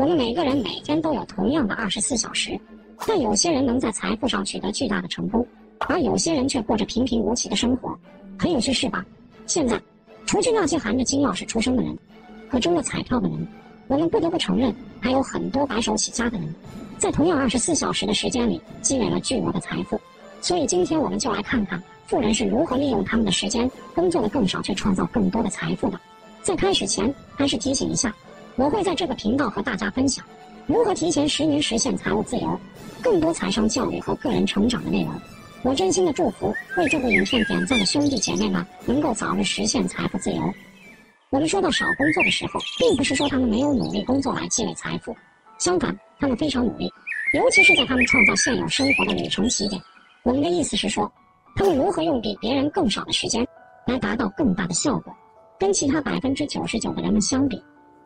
我们每个人每天都有同样的二十四小时，但有些人能在财富上取得巨大的成功，而有些人却过着平平无奇的生活，很有趣是吧？现在，除去那些含着金钥匙出生的人和中了彩票的人，我们不得不承认，还有很多白手起家的人，在同样二十四小时的时间里积累了巨额的财富。所以今天我们就来看看富人是如何利用他们的时间，工作的更少却创造更多的财富的。在开始前，还是提醒一下，我会在这个频道和大家分享如何提前十年实现财务自由，更多财商教育和个人成长的内容。我真心的祝福为这部影片点赞的兄弟姐妹们能够早日实现财富自由。我们说到少工作的时候，并不是说他们没有努力工作来积累财富，相反，他们非常努力，尤其是在他们创造现有生活的旅程起点。我们的意思是说，他们如何用比别人更少的时间来达到更大的效果，跟其他百分之九十九的人们相比，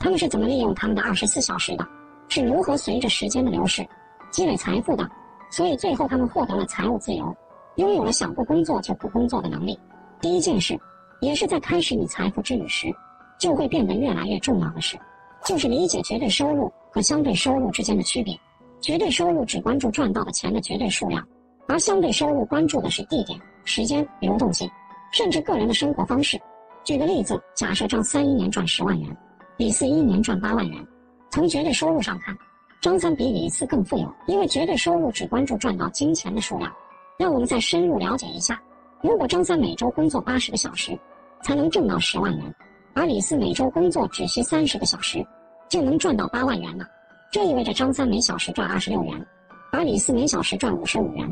他们是怎么利用他们的二十四小时的，是如何随着时间的流逝积累财富的，所以最后他们获得了财务自由。拥有了想不工作就不工作的能力，第一件事，也是在开始你财富之旅时，就会变得越来越重要的事，就是理解绝对收入和相对收入之间的区别。绝对收入只关注赚到的钱的绝对数量，而相对收入关注的是地点、时间、流动性，甚至个人的生活方式。举个例子，假设张三一年赚十万元，李四一年赚八万元。从绝对收入上看，张三比李四更富有，因为绝对收入只关注赚到金钱的数量。让我们再深入了解一下，如果张三每周工作八十个小时，才能挣到十万元，而李四每周工作只需三十个小时，就能赚到八万元了。这意味着张三每小时赚二十六元，而李四每小时赚五十五元。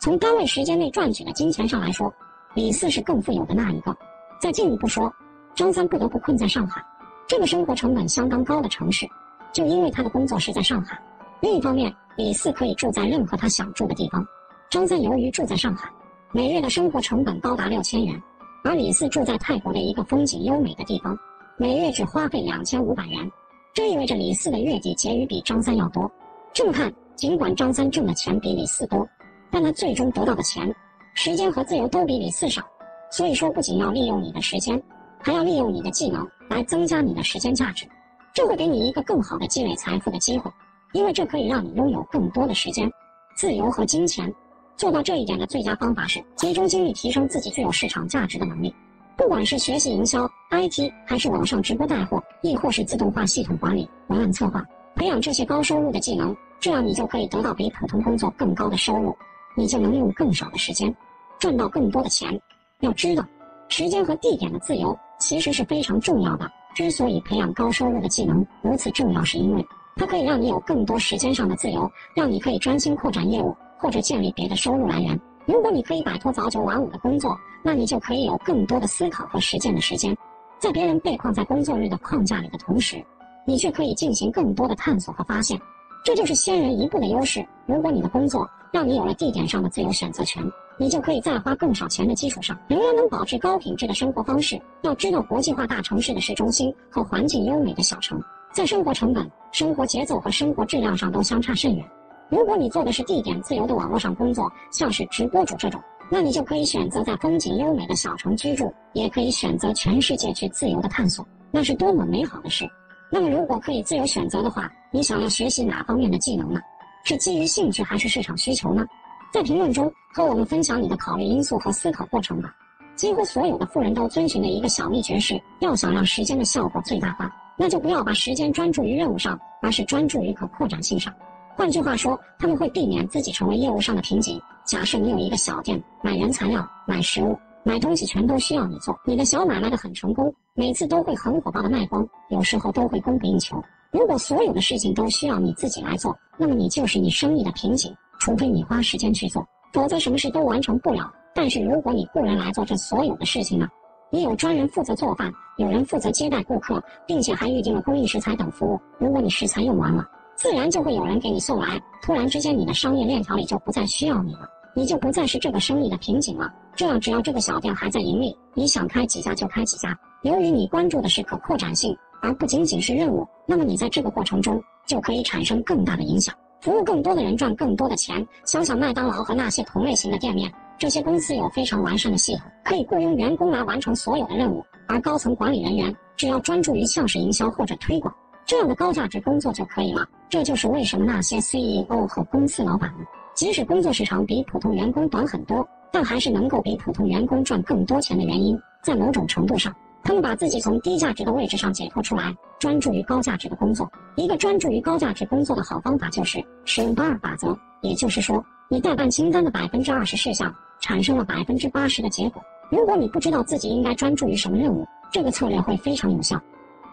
从单位时间内赚取的金钱上来说，李四是更富有的那一个。再进一步说，张三不得不困在上海，这个生活成本相当高的城市，就因为他的工作是在上海。另一方面，李四可以住在任何他想住的地方。张三由于住在上海，每月的生活成本高达六千元，而李四住在泰国的一个风景优美的地方，每月只花费两千五百元。这意味着李四的月底结余比张三要多。这么看，尽管张三挣的钱比李四多，但他最终得到的钱、时间和自由都比李四少。所以说，不仅要利用你的时间，还要利用你的技能来增加你的时间价值。这会给你一个更好的积累财富的机会，因为这可以让你拥有更多的时间、自由和金钱。做到这一点的最佳方法是集中精力提升自己具有市场价值的能力，不管是学习营销、IT，还是网上直播带货，亦或是自动化系统管理、文案策划，培养这些高收入的技能，这样你就可以得到比普通工作更高的收入，你就能用更少的时间赚到更多的钱。要知道，时间和地点的自由其实是非常重要的。之所以培养高收入的技能如此重要，是因为它可以让你有更多时间上的自由，让你可以专心扩展业务。或者建立别的收入来源。如果你可以摆脱早九晚五的工作，那你就可以有更多的思考和实践的时间。在别人被框在工作日的框架里的同时，你却可以进行更多的探索和发现。这就是先人一步的优势。如果你的工作让你有了地点上的自由选择权，你就可以在花更少钱的基础上，仍然能保持高品质的生活方式。要知道，国际化大城市的市中心和环境优美的小城，在生活成本、生活节奏和生活质量上都相差甚远。如果你做的是地点自由的网络上工作，像是直播主这种，那你就可以选择在风景优美的小城居住，也可以选择全世界去自由的探索，那是多么美好的事。那么，如果可以自由选择的话，你想要学习哪方面的技能呢？是基于兴趣还是市场需求呢？在评论中和我们分享你的考虑因素和思考过程吧。几乎所有的富人都遵循的一个小秘诀是：要想让时间的效果最大化，那就不要把时间专注于任务上，而是专注于可扩展性上。换句话说，他们会避免自己成为业务上的瓶颈。假设你有一个小店，买原材料、买食物、买东西全都需要你做，你的小买卖的很成功，每次都会很火爆的卖光，有时候都会供不应求。如果所有的事情都需要你自己来做，那么你就是你生意的瓶颈。除非你花时间去做，否则什么事都完成不了。但是如果你雇人来做这所有的事情呢？你有专人负责做饭，有人负责接待顾客，并且还预定了供应食材等服务。如果你食材用完了，自然就会有人给你送来。突然之间，你的商业链条里就不再需要你了，你就不再是这个生意的瓶颈了。这样，只要这个小店还在盈利，你想开几家就开几家。由于你关注的是可扩展性，而不仅仅是任务，那么你在这个过程中就可以产生更大的影响，服务更多的人，赚更多的钱。想想麦当劳和那些同类型的店面，这些公司有非常完善的系统，可以雇佣员工来完成所有的任务，而高层管理人员只要专注于像是营销或者推广。这样的高价值工作就可以了。这就是为什么那些 CEO 和公司老板们，即使工作时长比普通员工短很多，但还是能够比普通员工赚更多钱的原因。在某种程度上，他们把自己从低价值的位置上解脱出来，专注于高价值的工作。一个专注于高价值工作的好方法就是使用八二法则，也就是说，你代办清单的百分之二十事项产生了百分之八十的结果。如果你不知道自己应该专注于什么任务，这个策略会非常有效。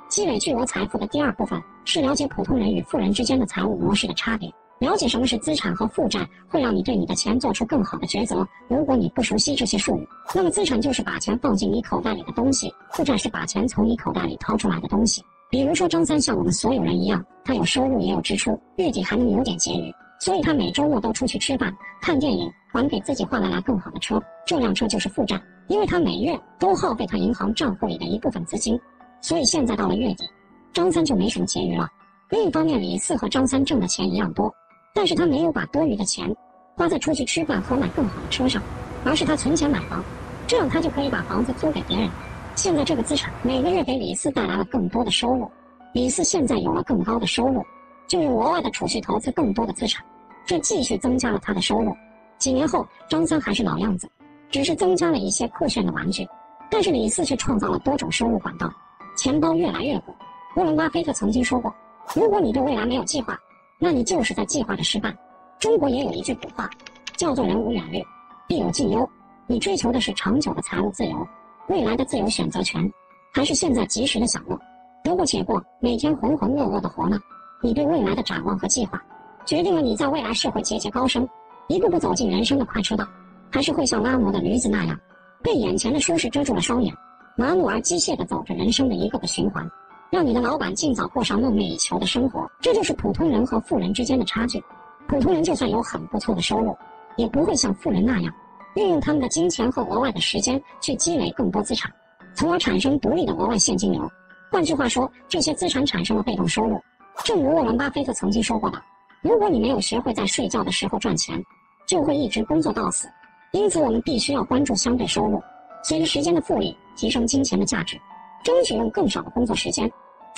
积累巨额财富的第二部分是了解普通人与富人之间的财务模式的差别。了解什么是资产和负债，会让你对你的钱做出更好的抉择。如果你不熟悉这些术语，那么资产就是把钱放进你口袋里的东西，负债是把钱从你口袋里掏出来的东西。比如说张三像我们所有人一样，他有收入也有支出，月底还能有点结余，所以他每周末都出去吃饭、看电影，还给自己换了辆更好的车。这辆车就是负债，因为他每月都耗费他银行账户里的一部分资金。所以现在到了月底，张三就没什么结余了。另一方面，李四和张三挣的钱一样多。但是他没有把多余的钱花在出去吃饭和买更好的车上，而是他存钱买房，这样他就可以把房子租给别人。现在这个资产每个月给李四带来了更多的收入，李四现在有了更高的收入，就用额外的储蓄投资更多的资产，这继续增加了他的收入。几年后，张三还是老样子，只是增加了一些酷炫的玩具，但是李四却创造了多种收入管道，钱包越来越鼓。沃伦·巴菲特曾经说过：“如果你对未来没有计划。”那你就是在计划着失败。中国也有一句古话，叫做“人无远虑，必有近忧”。你追求的是长久的财务自由，未来的自由选择权，还是现在及时的享乐？得过且过，每天浑浑噩噩的活呢？你对未来的展望和计划，决定了你在未来是会节节高升，一步步走进人生的快车道，还是会像拉磨的驴子那样，被眼前的舒适遮住了双眼，麻木而机械的走着人生的一个个循环。让你的老板尽早过上梦寐以求的生活，这就是普通人和富人之间的差距。普通人就算有很不错的收入，也不会像富人那样，运用他们的金钱和额外的时间去积累更多资产，从而产生独立的额外现金流。换句话说，这些资产产生了被动收入。正如沃伦·巴菲特曾经说过的：“如果你没有学会在睡觉的时候赚钱，就会一直工作到死。”因此，我们必须要关注相对收入，随着时间的复利，提升金钱的价值。争取用更少的工作时间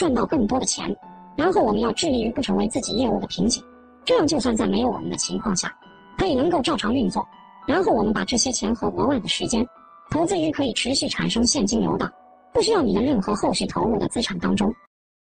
赚到更多的钱，然后我们要致力于不成为自己业务的瓶颈，这样就算在没有我们的情况下，它也能够照常运作。然后我们把这些钱和额外的时间投资于可以持续产生现金流的、不需要你的任何后续投入的资产当中。